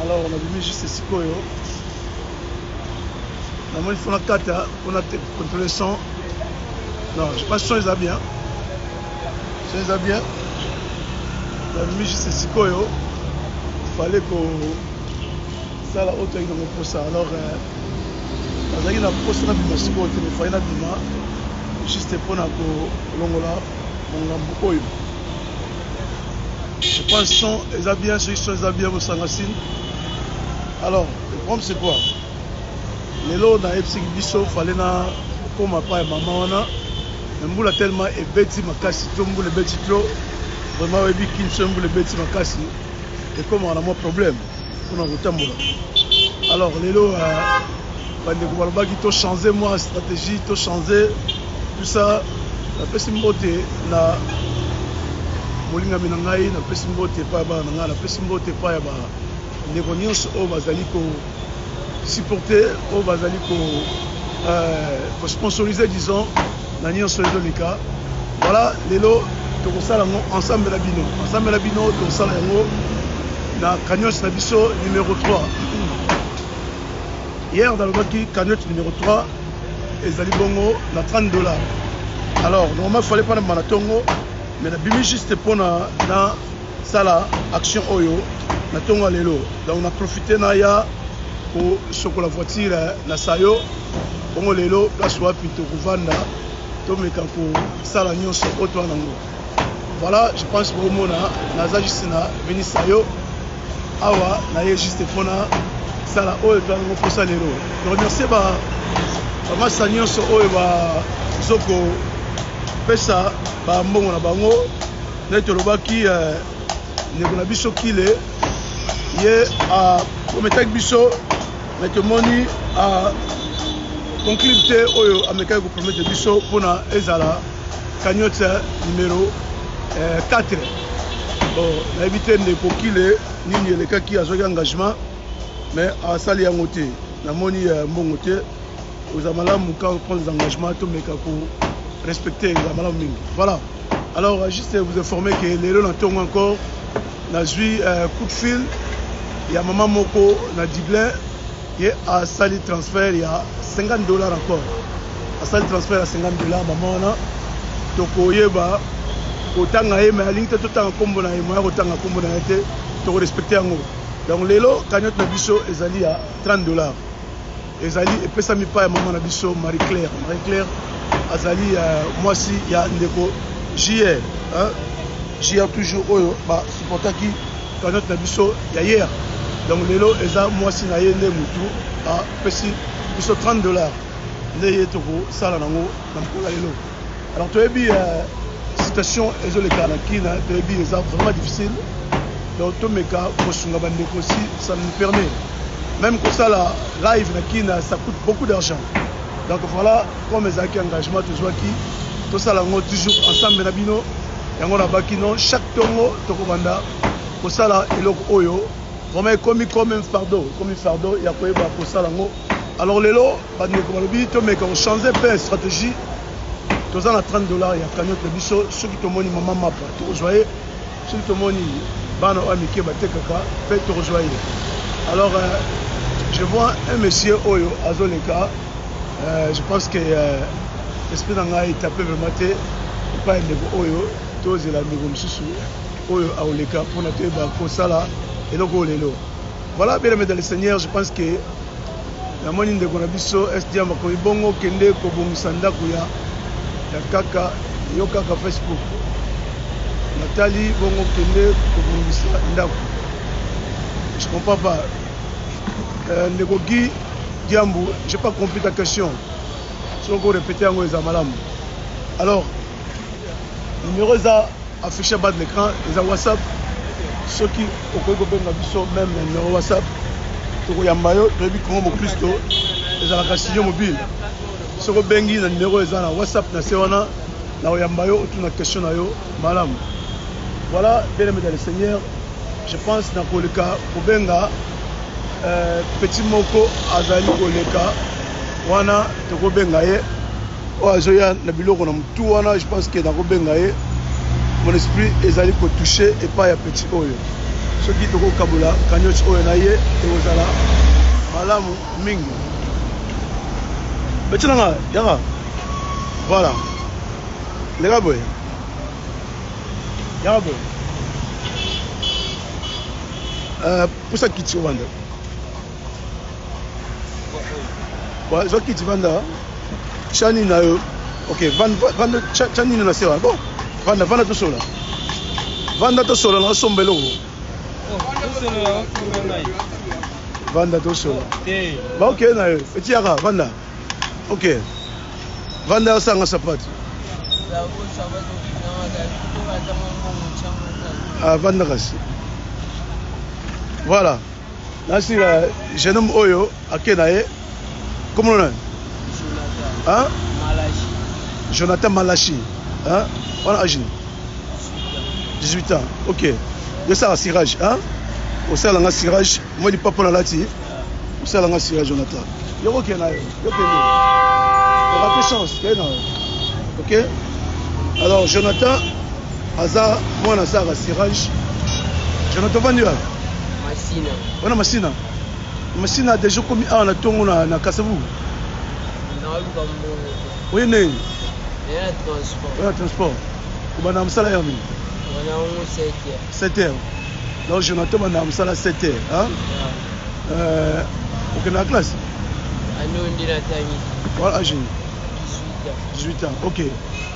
Alors nabimi juste sikoyo namoni fo nakata mpo na controle son non je pense son eza bien son eza bien nabimi juste sikoyo fale kosala oyo toyaki nango mposa alors euh, nazalaki na mposa nabima sikoyo te mefali nabima juste mpo na kolongola mongambo oyo Je crois son eza bien soki son eza bien bosanga sini. Alors le problème c'est quoi? Lelo nayebisaki biso fale na koma pa ya mama wana me mbula tellement ebeti makasi to mbula ebeti trop vraiment oyebi kinso mbula ebeti makasi ekomaka na mwa problème mpona kotambola alors lelo euh, bandeko balobaki to change mwa stratégie to change tout ça napesi mbote na molingami na ngai napesi mbote epai ya bana na ngai napesi mbote epai ya bandeko nyonso oyo bazali ko supporter oyo bazali ko euh, sponsoriser disons na nyonso ezoleka voilà lelo tokosala yango ensemble na bino ensemble na bino tokosala yango na cagnotte na biso numéro 3 hier nalobaki cagnotte numéro 3 ezali bongo na 30 dollars alors normalement fallait pas na bana tongo mais nabimi juste mpo na nasala action oyo na ntongo ya lelo donc na profite naya kosokola voiture na sayo bongo lelo place wapi tokovanda tomeka kosala nyonso oyo toa nango voilà je pense bokomona naza juste na benisa yo awa naye juste mpona sala oyo toa nango mposa lelo remercie ba bamasa nyonso oyo bazo kopesa bambongo na bango nde tolobaki eh, ndeko na biso kile ye aprometaki ah, biso mais tomoni a conclure te oyo amekaki kopromete biso mpona ezala cagnote numero 4 eh, bon nayebi te ndeko kile nini elekaki azwaki engagement mais asali yango te namoni eh, mbongo te oza malamu ka prendre des engagements tomeka ko respecter eza malamu mingi voilà alors juste vous informer que lelo na ntongo encore Nazui uh, coup de fil ya mama moko na Dublin, ye asali transfert ya 50 dollars encore, asali transfert ya 50 dollars. Mama wana tokoyeba kotanga ye, mais alingi te totanga kombo na ye, moya kotanga kombo na ye te, tokorespecte yango. Donc lelo cagnotte na biso ezali ya 30 dollars. ezali epesami epai ya mama na biso Marie Claire. Marie Claire azali euh, mwasi ya ndeko JR JR toujours oyo ba supportaki cagnotte na biso ya hier. Donc lelo eza mwasi na ye nde mutu apesi biso 30 dollars nde ye tokosala nango na mokolo ya lelo. Alors toyebi euh, situation ezoleka na Kin, hein, toyebi eza vraiment difficile. Donc tomeka kosunga bandeko si ça nous permet. Même kosala live na Kin, hein, ça coûte beaucoup d'argent. Donc voilà, comme ezalaki engagement tozwaki, tosala yango toujours ensemble na bino. Yango nabaki non, chaque tongo tokobanda kosala eloko oyo vraiment ekomi comme un fardeau, ekomi fardeau ya koyeba kosala yango. Alors lelo bandeko balobi tomeka kochange mpe stratégie toza na 30 dollars ya cagnote na biso soki tomoni mama mapa tokozwa ye soki tomoni bana oyo mike batekaka mpe tokozwa ye alors euh, je vois un monsieur oyo azoleka euh, je pense que euh, esprit na ngai etape vraiment te epai ndeko oyo tozela ndeko mosusu oyo akoleka mpona toyeba kosala eloko oyo lelo Voilà bien aimé dans le Seigneur, je pense que namoni ndeko na biso SDM akomi bongo kende kobongisa ndako ya ya kaka yo kaka Facebook natali bongo kende kobongisa ndako je comprends pas euh, ndeko Guy Diambu j'ai pas compris ta question soki orepete yango eza malamu alors Numero eza affiche bas de l'écran eza WhatsApp. Soki okoki kobenga biso meme na numero WhatsApp tokoyamba yo toyebi Congo Mokristo ezalaka studio mobile. Soki obengi na numero eza na WhatsApp na se wana na oyamba yo otuna question na yo malamu. Voilà, bien aimé dans le Seigneur, je pense na koleka kobenga euh, petit moko azali koleka wana tokobenga ye oyo azoya na biloko na mutu wana je pense que nakobenga ye mon esprit ezali kotouche epai ya petit oyo soki tokokabola kanyoci oyo na ye ekozala malamu mingi beti nanga yaka voilà leka boye yaka boye euh, pusa kiti obanda Bon, zwa kiti vanda tya nini na yo ok vanda tya nini na se wana bon vanda vanda tosola vanda tosola na osomba eloko vanda tosola baokee na yo etiyaka vanda ok vanda osanga sapatu avanda ah, kasi voilà Na sila jeune homme oyo ake na ye komo na hein Jonathan Malachi hein wana âge 18 ans OK yo sala cirage hein osala nga cirage moi lipapa na lati osala nga cirage Jonathan yo ko kena yo yo kende okate chance kena OK alors Jonathan aza mwana asalaka sirage jana tovandi wa wana masina masina deja okomi awa na ntongo na kasavu oye ndenge wana transport obanda na mosala ya mingi 7 heures donc jonathan obanda na mosala 7 heures euh, okenda na classe wana ageni 18 ans ok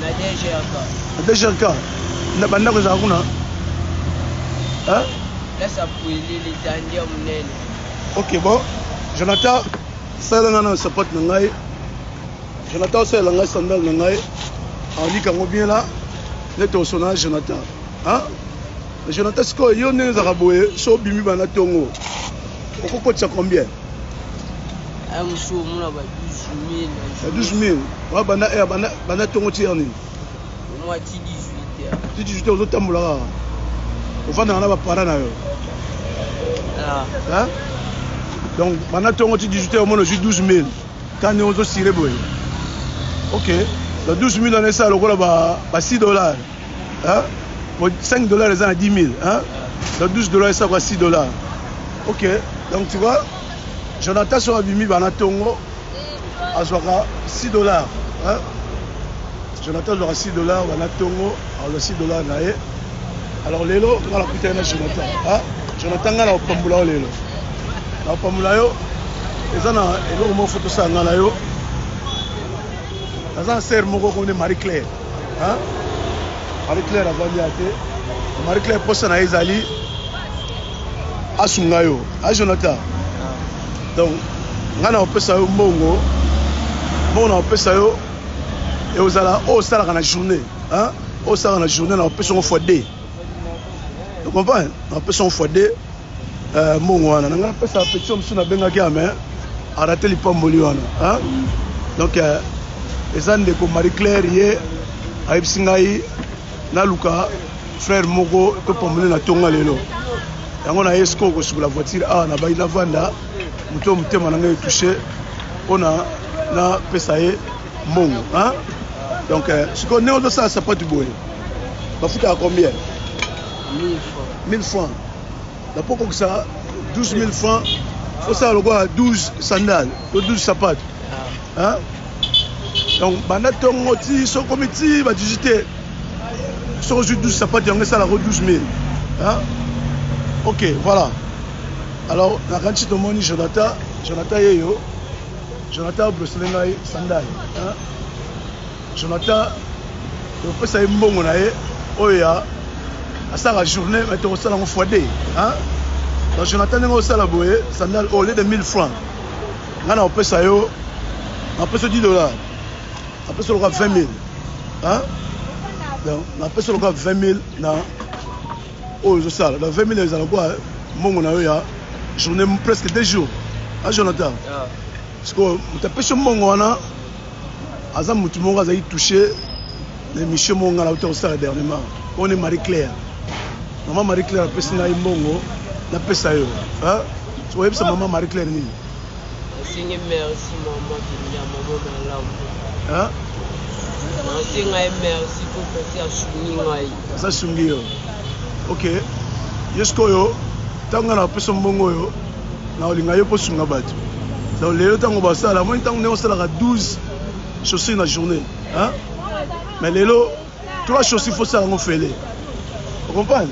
Na DGRK. Na DGRK. Na bandako ezala kuna. Hein? Là ça brûlait les dernières munene. OK bon. Jonathan sala nga na sapote na ngai. Jonathan sala nga sandal na ngai. Alika ah, ngo bien là. Nete osona Jonathan. Hein? Jonathan sikoyo yo ndenge ezalaka boye so obimi bana ntongo okokotisa combien aya mosusu omona ba 12000 wana banda eh, banda ntongo ti heure nini omwa ti 18 heure ti 18 heure ozotambola kaka ofandaka na bapara na yo ah. donc banda ntongo ti 18 heure omona ozwi 12000 ta ndenge ozosire boye ok na 12000 wana esala lokola ba 6 dollars Hein? 5 dollars eza na 10 000 hein? donc 12 dollars esa kwa 6 dollars ok donc tu vois jonathan soki abimi bana ntongo azwaka 6 dollars hein? jonathan azwaka 6 dollars bana ntongo azwa 6 dollars na ye alors lelo nga nakutani na jonathan hein? jonathan nga na kopambola yo lelo na kopambola yo eza na eloko moko fo tosala nga na yo naza na sere moko komde marie claire Hein? Marie Claire avandi ate. Marie Claire posa na ezali asunga yo. Ah Jonathan. Donc ngana opesa yo mbongo. Mbongo na opesa yo et ozala osalaka na journée. Hein? Osalaka na journée na opesa ngo fois 2. Tu comprends? Na opesa ngo fois 2. Eh, mbongo wana na ngai apesa petit oyo mosusu nabengaki ya mais arate lipamboli wana donc eh, eza ndeko marie claire ye ayebisi ngai naluka frère moko topamboli na tonga lelo yango na ye sikoyo kosukola voiture awa ah, na bai navanda moto oyo motema na ngai etouche mpona napesa ye mbongo donc eh, sikoyo ndenge ozosala sapatu boye bafutaka combien 1000 francs na po kokisa 12000 francs osala lokola 12 sandale to 12 sapate ah. donc banda ntongo ti soki okomi ti ba 18 te soki ozwi 12 sapate yango esalako 12000 ah. ok voilà alors nakanisi tomoni jonathan jonathan yeyo jonathan obrosele ngai sandale Jonathan topesa ye mbongo na ye oyo ya asalaka journée mais tokosala yango fois de hein donc Jonathan ndenge osala boye sandal au lieu de 1000 francs ngai nakopesa yo napesa 10 dollars napesa loka 20 000 hein donc napesa loka 20 000 na oyo ozosala donc 20 000 ezala kwa mbongo na yo ya journée presque deux jours hein Jonathan yeah. sikoyo moto apesi yo mbongo wana aza mutu moko azali touche na émission moko ngai nauta kosala dernièrement on est marie claire mama marie claire apesi ngai mbongo napesa yo oyebisa mama marie claire nini osengi merci mama kenya mama malamu otie ngai merci po kosi asungi ngai aza sungi yo ok ye sikoyo ntango ngai napesa mbongo oyo Na olinga yo po sunga batu. Donc lelo tango ba sala, moi tango ndenge osalaka 12 chaussures na journée, hein? Mais lelo trois chaussures faut sala ngo fele. Vous comprenez?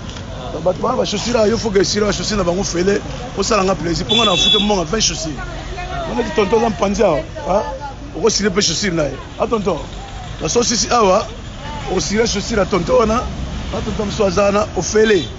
bato bana bachaussure ayo foka esila bachaussure na bango fele osala nga plaisir mpo nga na fute mbonga 20 chaussure wana ti tonton aza mpanzi awa okosile mpe chaussure na ye a ah, tonton nasosisi awa osila chaussure ya tonton wana a ah, tonton mosusu aza wana ofele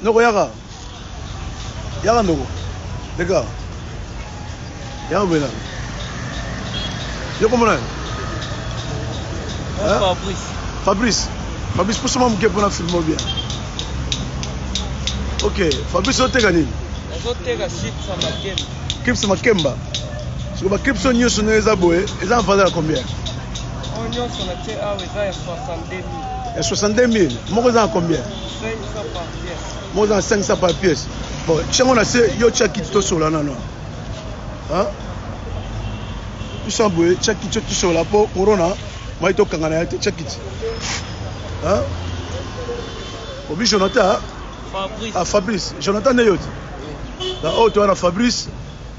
Noko yaka yaka noko leka yaka bena yoko mona Fabrice Fabrice Fabrice pour soma muke pona film bien ok Fabrice oteka nini ozoteka chips ya makemba chips makemba siko ba chips oyo nyonso ndenge eza boye eza na valeur ya combien oyo nyonso na tie awa eza ya 62 000 ya 62 000 moko eza na combien moza na 500 par pièce bon tiango na se yo tia kiti tosola nano biso boye tia kiti yo tosola mpo corona mai tokanga na ya te tia kiti obi jonathan a ah, fabrice jonathan nde yo te na oyo toya na fabrice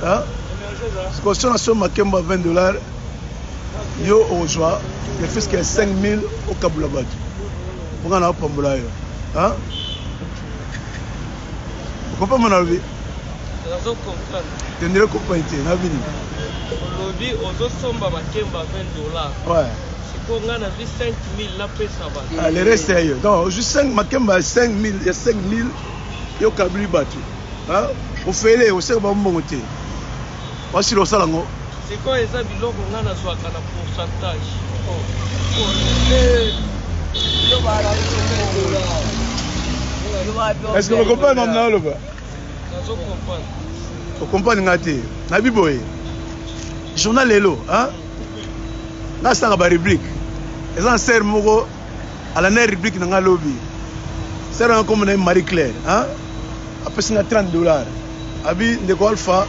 Hein? Sikoyo si onasio makemba 20 dollars yo okozwa ne fils que 5000 okabula bato mpo ngai naopambola yo okopamba na lobi tendele kopani te na bini olobi ozosomba makemba 20 dollars ouais. sikoyo ngai nazwi 5000 napesa bato ah, le reste ya yo donc ozwi makemba ya 5000 yo okabuli bato ofele oseka bango mbongo te wasila osala ngo sikoyo eza biloko nga nazwaka na pourcentage est-ce que okompane mamna oloba okompane nga te nabi boye journal lelo nasalaka barubrike eza na sere moko alandaki rubrique na ngai lobi sara na nkombo na ye marie claire apesi nga 30 dollars abi ndeko alpha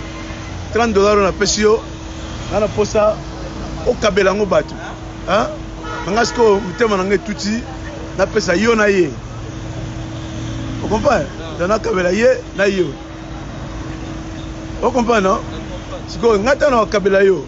30 dollars oyo napesi yo nga na mposa okabela yango bato na nga sikoyo motema na nga etuti napesa yo na ye okomprendre donc nakabela ye na yo okomprendre sikoyo ngai ntango nakabela yo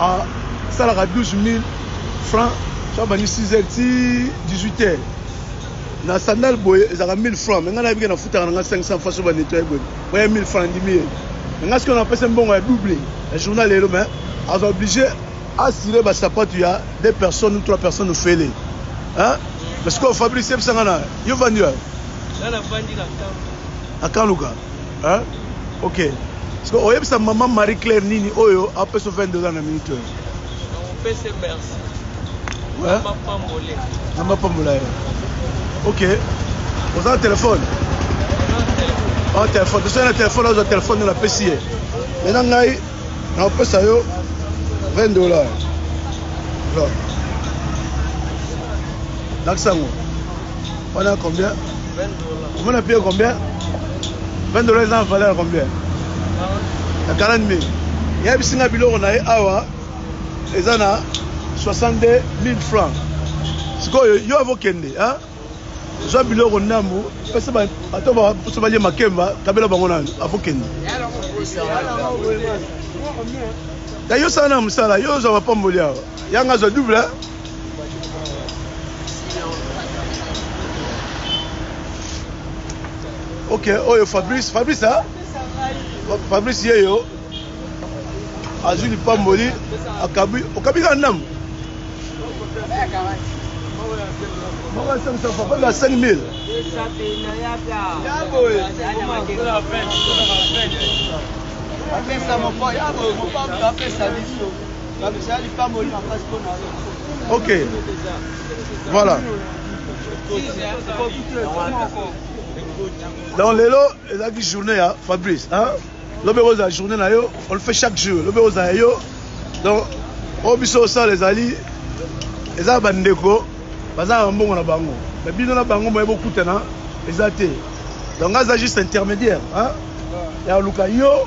A salaka 12000 francs soit bandi 6h ti 18h na sandal boye ezaka 1000 francs mais ngana yebike na futaka nanga 500 francs soba nettoyer boye oya 1000 francs ndimi ye mais nga sikoyo na pesa mbongo ya double ya journal lelo mais azo obligé assurer ba sapatu ya deux personnes ou trois personnes ofele hein mais sikoyo Fabrice yebisa ngana yo vandi yo nana vandi na kango akaluka Hein? Ok. Parce que oyebisa maman Marie Claire nini oyo apesa 22 ans na minute oyo. Opesa merci. Ouais. Namba pambole. Namba pambole. Ok. Oza na telefone? Oza na telefone. Tosi na telefone ozwa telefone oyo napesi ye. Mena ngai nakopesa yo 20 dollars. Alors. Lakisa yango. Wana combien? 20 dollars. Vous na paye combien 20 dollars eza na valeur combien na 40 mille yebisi nga biloko na ye awa eza na 62 mille francs sikoyo yo avokende zwa biloko ndambu pesa ata baposo balie makemba kabela bango nani avokende ya yo sala na mosala yo ozwa bapamboli awa yanga azwa double ok oyo fabrice fabrice a fabrice yeyo azwi lipamboli akabi okabi kaka ndambo moko asamisa papa na 5 000 apesa moko ya boye mopambo apesa biso Ok. Voilà. Donc lelo ezalaki journée ya Fabrice. Hein? Lobe kozala journée na yo, on le fait chaque jour. Lobe kozala yo. Donc oyo biso osala ezali eza bandeko bazalaka mbongo na bango. Mais bino na bango moye bokutana eza te. Donc aza juste intermédiaire. Hein? Ya luka yo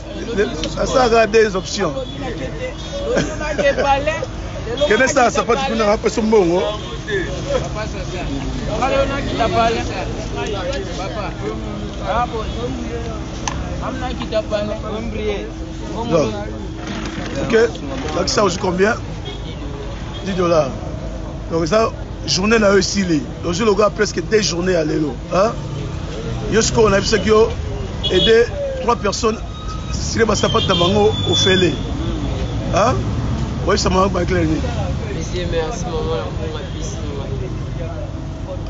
asalaka des options kende sala sapatu kuna bapesa mbongo ok lakisa ozwi combien 10 dollars donc eza journée na yo esili ozwi lokola presque deux journée ya lelo Hein? Yo sikoyo nayebisaki yo aider trois personnes sire basapatu na bango ofele hein? oyebisa mama baclaire nini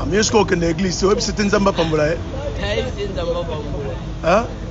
ami yo sikoyo okende eglise oyebisa te nzambe apambola ye eh?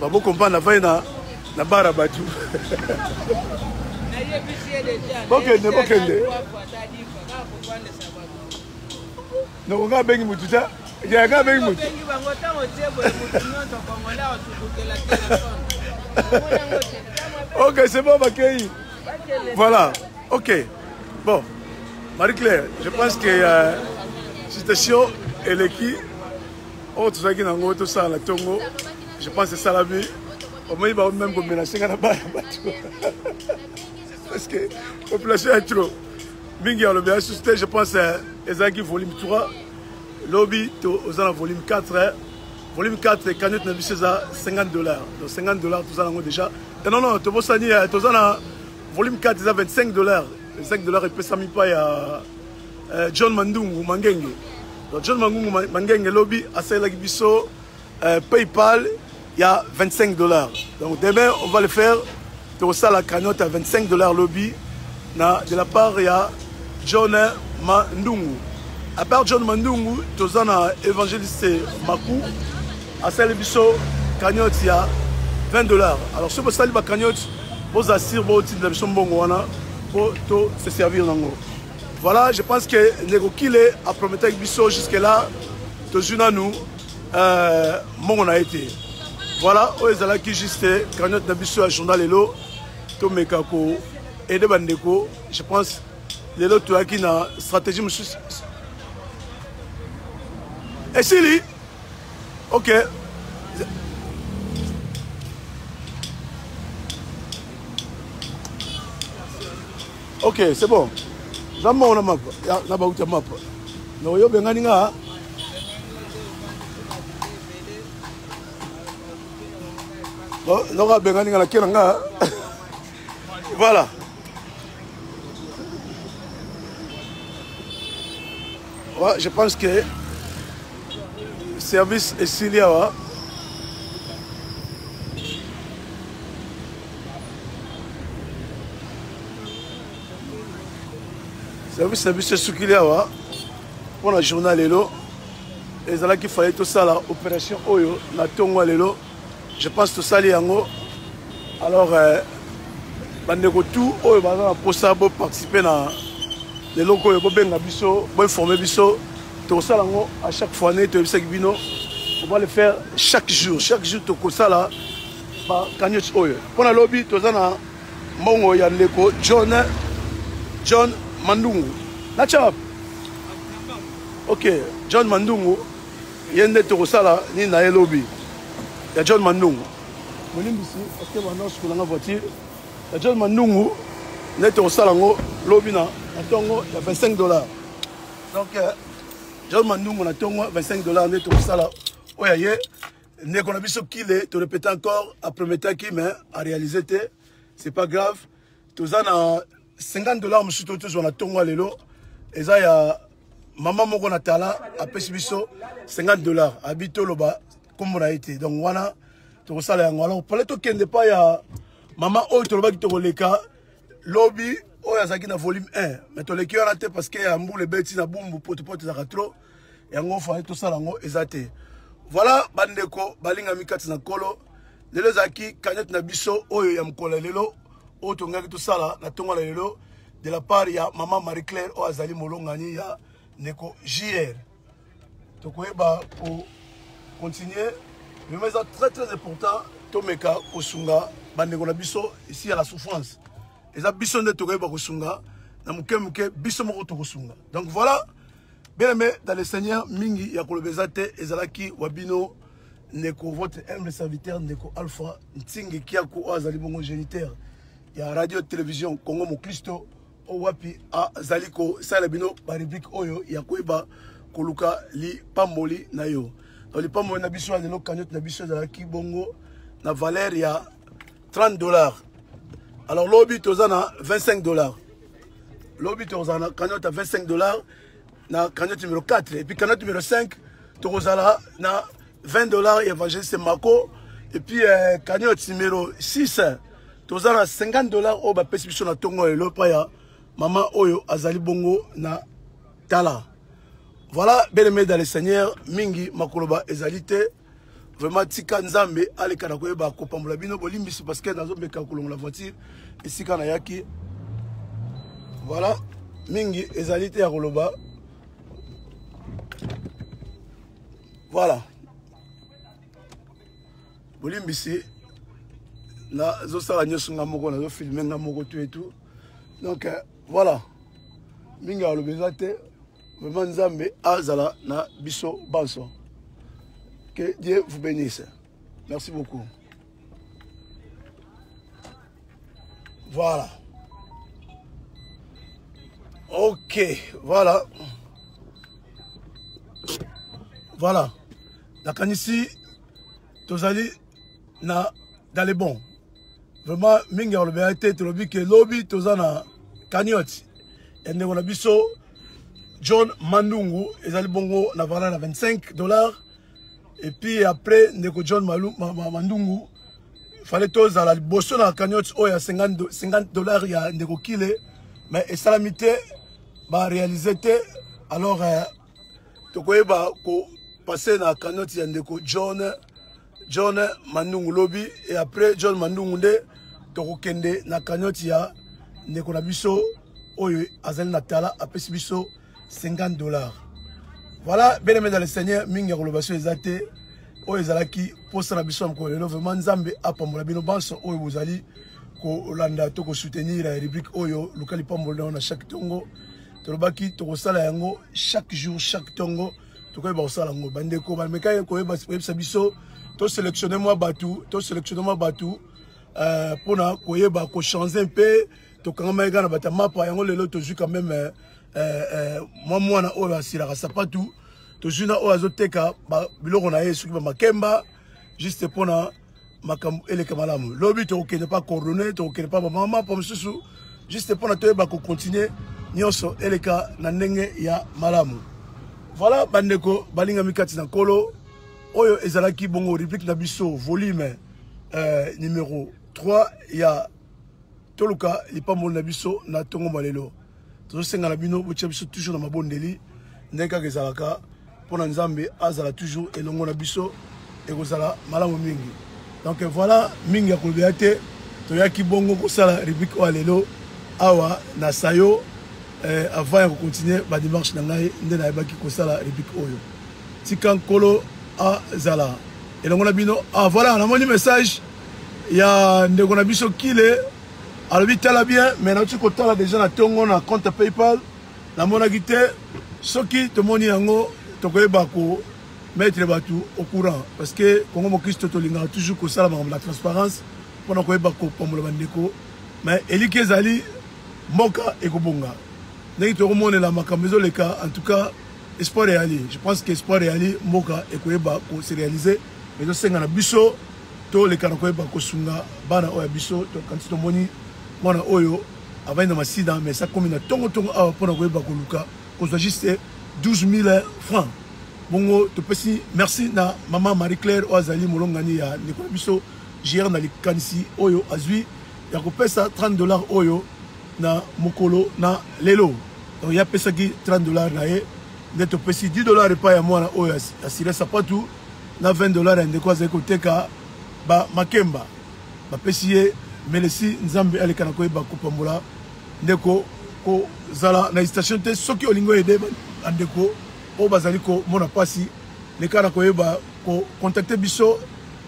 babo kompa na vai na na bara batu bokende bokende noko nga abengi mutu ta yaka abengi mutu ok c'est bon bakei voilà ok bon marie claire je pense que euh, citation eleki oyo tozalaki na yango tosala na ntongo je pense esalami omoni bango meme komelanse nga na bana bato parce que population ya trop mingi alobi ya susu te je pense eh, ezalaki volume 3 lobi oza na volume 4 eh. volume 4 ekanete na biso eza 50 dollars donc 50 dollars toza nango déjà eh, non non tobosani toza na volume 4 eza 25 dollars 25 dollars epesami mpa ya eh, john mandungu mangenge donc john mangungu mangenge lobi asalelaki biso eh, paypal ya 25 dollars donc demain on va le faire tokosala cagnotte ya 25 dollars lobi na de la part ya john mandungu à part john mandungu toza na évangéliste maku asali biso cagnotte ya 20 dollars alors soki bosali bacagnotte bozala sire bootindela biso mbongo wana mpo to se servir nango Voilà, je pense que Ndeko Kile a promis avec Bissot jusque-là, tozwi nanu euh, mbongo na ye te voilà oyo ezalaki juste cagnote na biso ya journal lelo tomeka ko aide bandeko je pense lelo toyaki na stratégie mosusu esili ok ok c'est bon za mbongo na mapa na bauta mapa donc yo obengani nga noko abengani nga na kena nga voilà ouais, je pense que service esili awa service na biso esukili awa mpo na journal lelo ezalaki faye tosala opération oyo na ntongo ya lelo je pense tosali yango alors euh, bandeko tout oyo baza na mposa boparticipe na leloko oyo bobenga biso boinforme biso tokosala yango à chaque fois nde toyebisaki bino on va le faire chaque jour chaque jour tokosala ba cagnotte oyo mpo na lobi toza na mbongo ya ndeko john john mandungu natya wapi ok john mandungu ye nde tokosala nini na ye lobi ya john mandungu molimbisi aske banonso kolanga voiture ya john mandungu nde tokosala yango lobi na ntongo ya 25 dollar donc euh, john mandungu na ntongo 25 dollar nde tokosala oyo ya ye ndeko na biso kile to répète encore a prometaki mais a réaliser te c'est pas grave toza na 50 dollars mosusu to tozwa na ntongo ya lelo eza ya mama moko na tala apesi biso 50 dollars abi toloba nkombo na ye te donc wana tokosala yango alors pale tokende pa ya mama oyo tolobaki tokoleka lobi oyo azalaki na volume 1 mais toleki wana te parce que ya mbula ebeti na bumbu potopoto ezalaka trop yango fai tosala yango eza te voilà bandeko balingami kati na nkolo lelo ezalaki cagnote na biso oyo ya mokolo ya lelo oyo tongaki tosala na ntongo na lelo de la part ya mama marie claire oyo azali molongani ya ndeko jr tokoyeba kocontinue vraimen eza très très important tomeka kosunga bandeko na biso esi ya la souffrance eza biso nde tokoyeba kosunga na moke moke biso moko tokosunga donc voilà bien aimé dans le seigneur mingi ya koloba eza te ezalaki wa bino ndeko votre humble serviteur ndeko alpha ntingi kiaku oyo azali bongo géniteur ya radio télévision congo moklisto oyo wapi azali kosala bino barubrike oyo ya koyeba koluka lipamboli na yo lipamboli na biso ya lelo cagnote na biso ezalaki bongo na valeur ya 30 dollars alors lobi toza na 25 dollars lobi tokozala na cagnotte ya 25 dollars na cagnotte numéro 4 et puis cagnotte numéro 5 tokozala na 20 dollars ya évangéliste mako et puis euh, cagnotte numéro 6 toza na 50 dollars oyo bapesi biso na ntongo lelo epai ya mama oyo azali bongo na tala voilà bel aimé dans le seigneur mingi makoloba ezali te vraiment tika nzambe aleka na koyeba kopambola bino bolimbisi parce que nazomeka kolongola voiture esika nayaki voilà mingi ezali te ya koloba voilà bolimbisi nazosala nyonso nga moko nazofilme nga moko tu etu donc euh, voilà mingi aloba eza te Vraiment Nzambe azala na biso banso. Que Dieu vous bénisse. Merci beaucoup. Voilà. Ok, voilà. Voilà. Nakanisi tozali na dans les bons. vraiment mingi akolobela te tolobi ke lobi toza na cagnotte ya ndeko na biso john mandungu ezali bongo na valeur na 25 dollars et puis après ndeko john Malu, ma, ma, mandungu fallait tozala liboso na cagnotte oyo ya 50 dollars ya ndeko kile mais esalami te barealise te alors euh, tokoyeba ko passer na canotte ya ndeko John John Mandungu lobi et après John Mandungu nde tokokende na canotte ya ndeko na biso oyo azali na tala apesi biso 50 dollars voilà bene meza le seigneur mingi ya koloba so eza te oyo ezalaki mposa na biso ya mokolo lelo vraiment nzambe apambola bino banso oyo bozali kolanda to kosoutenir rubrique oyo luka lipamboli na yo na chaque tongo tolobaki tokosala yango chaque jour chaque tongo tokoyeba kosala yango bandeko bamekaki koyebisa biso toselectionne mwa bato toselectionne mwa bato euh, mpo na koyeba kochange mpe tokangamaki kaka na bato ya mapa yango lelo tozwi quand même euh, euh, mwa mwana oyo asilaka sapatu tozwi na oyo azoteka biloko na ye soki bamakemba juste mpo na makambo eleka malamu lobi tokokende pa coordonne tokokende pa bamama mpo mosusu juste mpo na toyeba kocontinue nyonso eleka na ndenge ya malamu voilà bandeko balingami kati na nkolo oyo ezalaki bongo rubrique na biso volume euh, numero 3 ya toluka lipamboli na biso na ntongo mwa lelo tozosenga na bino botya biso toujours na mabondeli ndenge kaka ezalaka mpo na nzambe azala toujours elongo na biso ekozala malamu mingi donc voilà mingi ya kolobela te toyaki bongo kosala rubrike oyo lelo awa na sayo eh, avant ya kocontinue bademarche na ngai nde nayebaki kosala rubrike oyo tika nkolo azala elongo na bino ah voilà namoni message ya ndeko na biso kile alobi tala bien mais nauti kotala deja na tongo na compte paypal namonaki te soki tomoni yango tokoyeba ko mettre bato au courant parce que kongo mokristo tolingaka toujours kosala makambo na transparence mpona koyeba kopambola bandeko mais eliki ezali mboka ekobonga ndenge tokomonela makambo ezoleka en tout cas espoir eyali je pense que espoir eyali mboka ekoyeba ko se réaliser ezosenga na biso toleka na koyeba kosunga bana oyo ya biso tokanisi tomoni mwana oyo avandi na masida mais sakomi na tongotongo awa ah, mpona koyeba koluka kozwa juste 12 000 francs bongo topesi merci na mama marie claire oyo azali molongani ya ndeko na biso gr na likanisi oyo azwi ya kopesa 30 dollar oyo na mokolo na lelo donc ye apesaki 30 dollar na ye nde topesi 10 dollar epai ya mwana oyo asire sapatu na 20 dollars ya ndeko azali koteka ba makemba bapesi ye melesi nzambe aleka na koyeba kopambola ndeko kozala na station te soki olingi oyede bandeko oyo bazali komona mpasi leka na koyeba kocontacte biso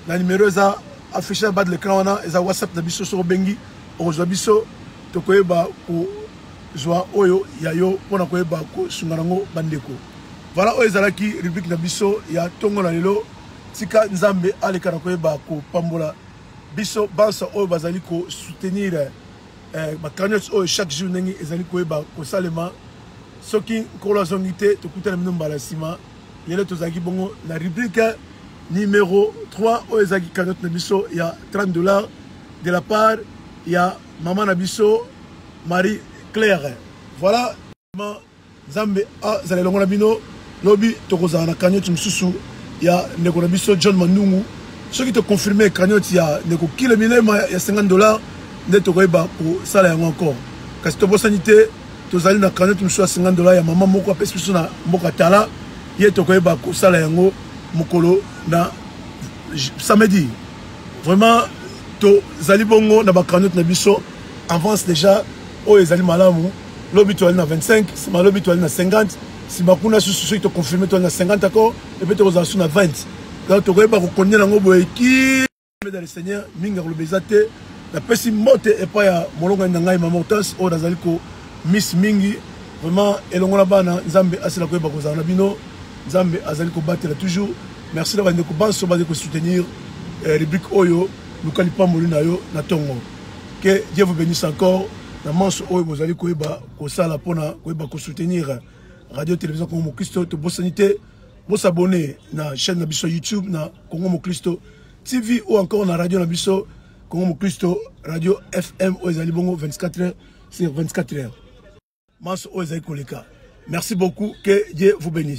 na numero eza affiche na bas de l'écran wana eza whatsapp na biso soki obengi okozwa biso tokoyeba kozwa oyo ya yo mpo na koyeba kosunga nango bandeko Voilà oyo ezalaki rubrique na biso ya tongo na lelo tika nzambe aleka na koyeba kopambola biso banso oyo bazali kosoutenir eh, bacagnote oyo chaque jour ndenge ezali koyeba kosalema soki nkolo azongi te tokutana bino mbala nsima lelo tozalaki bongo na rubrique numéro 3 oyo ezalaki cagnote na biso ya 30 dollars de la part ya mama na biso marie claire voilà nzambe azala elongo na bino lobi tokozala na cagnote mosusu ya ndeko na biso john mandungu soki toconfirme cagnote ya ndeko kile milema ya 50 dollar nde tokoyeba kosala yango encore kasi tobosani te tozali na cagnote mosusu ya 50 dollar ya mama moko apesi biso na mboka tala ye tokoyeba kosala yango mokolo na samedi vraiment tozali bongo na bacagnote na biso avance déjà oyo ezali malamu lobi toali na 25 nsima lobi toali na 50 nsima kuna susu soki toconfirme toali na 50 accord epe tokozala su na 20 donc tokoyeba kokondia yango boye ki meda le seigneur mingi akoloba eza te napesi mbote epai ya molongani na ngai mama hortense oyo nazali ko miss mingi vraiment elongo na bana nzambe asila koyeba kozala na bino nzambe azali kobatela toujours merci na bandeko banso bazali kosoutenir eh, rubrike oyo luka lipamboli na yo na ntongo que dieu vous bénisse encore na manso oyo bozali koyeba kosala mpona koyeba kosoutenir radio télévision congo mokristo tobosani te bosabone na chaîne na biso youtube na congo mokristo tv ou encore na radio na biso congo mokristo radio fm oyo ezali bongo 24 heures sur 24 heures manso oyo ezali koleka merci beaucoup que dieu vous bénisse